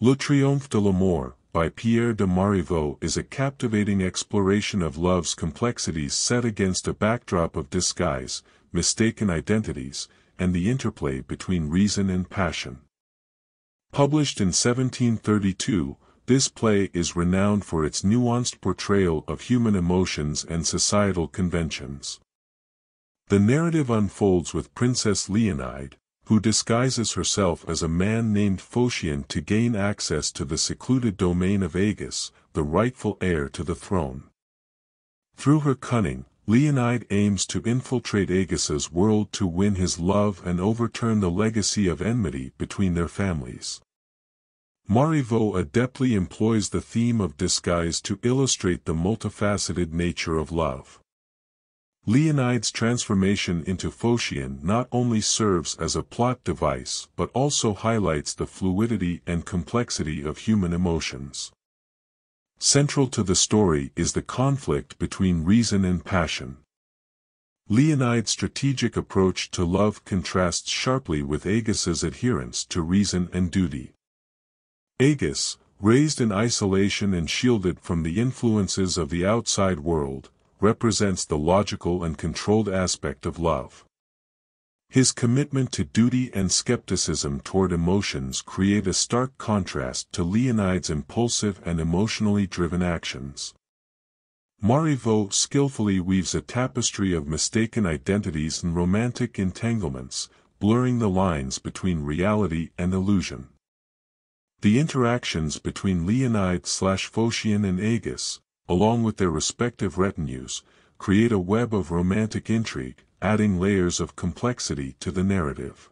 Le Triomphe de l'Amour, by Pierre de Marivaux is a captivating exploration of love's complexities set against a backdrop of disguise, mistaken identities, and the interplay between reason and passion. Published in 1732, this play is renowned for its nuanced portrayal of human emotions and societal conventions. The narrative unfolds with Princess Leonide, who disguises herself as a man named Phocion to gain access to the secluded domain of Agis, the rightful heir to the throne. Through her cunning, Leonide aims to infiltrate Agis's world to win his love and overturn the legacy of enmity between their families. Marivaux adeptly employs the theme of disguise to illustrate the multifaceted nature of love. Leonide's transformation into Phocion not only serves as a plot device but also highlights the fluidity and complexity of human emotions. Central to the story is the conflict between reason and passion. Leonide's strategic approach to love contrasts sharply with Agis's adherence to reason and duty. Agis, raised in isolation and shielded from the influences of the outside world, represents the logical and controlled aspect of love. His commitment to duty and skepticism toward emotions create a stark contrast to Leonide's impulsive and emotionally driven actions. Marivaux skillfully weaves a tapestry of mistaken identities and romantic entanglements, blurring the lines between reality and illusion. The interactions between Leonide slash Phocion and Agis, along with their respective retinues, create a web of romantic intrigue, adding layers of complexity to the narrative.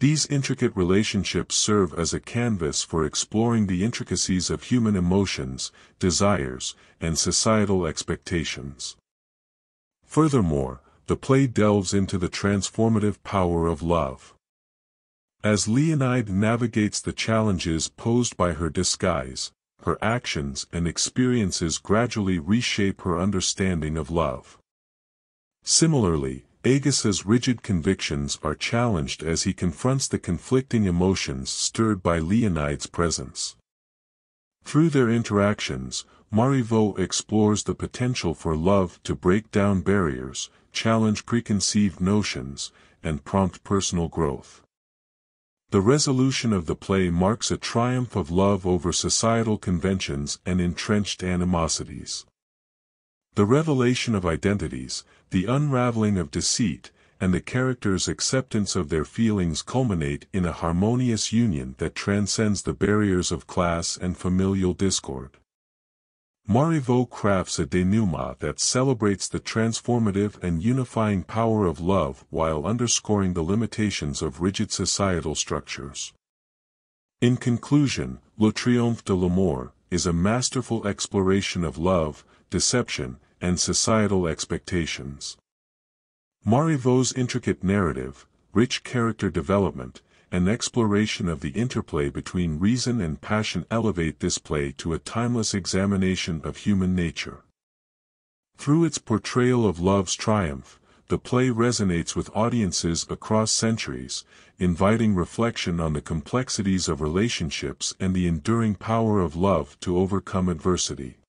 These intricate relationships serve as a canvas for exploring the intricacies of human emotions, desires, and societal expectations. Furthermore, the play delves into the transformative power of love. As Leonide navigates the challenges posed by her disguise, her actions and experiences gradually reshape her understanding of love. Similarly, Agis's rigid convictions are challenged as he confronts the conflicting emotions stirred by Leonide's presence. Through their interactions, Marivaux explores the potential for love to break down barriers, challenge preconceived notions, and prompt personal growth. The resolution of the play marks a triumph of love over societal conventions and entrenched animosities. The revelation of identities, the unraveling of deceit, and the characters' acceptance of their feelings culminate in a harmonious union that transcends the barriers of class and familial discord. Marivaux crafts a denouement that celebrates the transformative and unifying power of love while underscoring the limitations of rigid societal structures. In conclusion, Le Triomphe de l'Amour is a masterful exploration of love, deception, and societal expectations. Marivaux's intricate narrative, rich character development, and exploration of the interplay between reason and passion elevate this play to a timeless examination of human nature. Through its portrayal of love's triumph, the play resonates with audiences across centuries, inviting reflection on the complexities of relationships and the enduring power of love to overcome adversity.